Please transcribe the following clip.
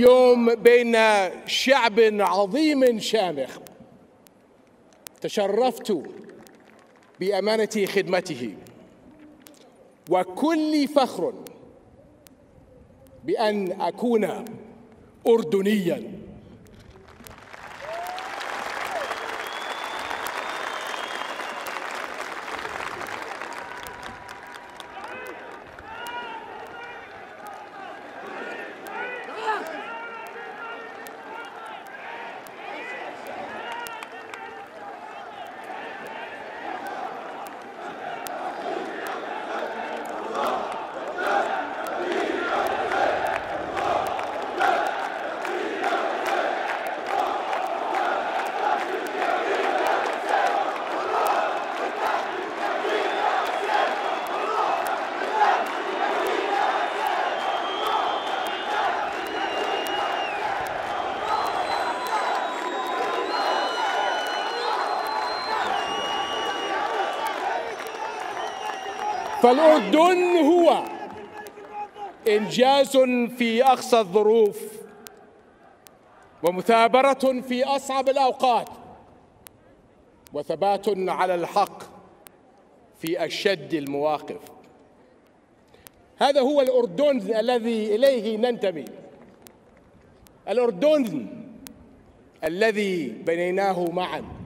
يوم بين شعب عظيم شامخ تشرفت بأمانة خدمته وكل فخر بأن أكون أردنياً. فالأردن هو إنجاز في أقصى الظروف ومثابرة في أصعب الأوقات وثبات على الحق في أشد المواقف. هذا هو الأردن الذي إليه ننتمي. الأردن الذي بنيناه معاً.